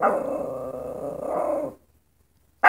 Oh.